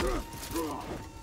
Uh, uh.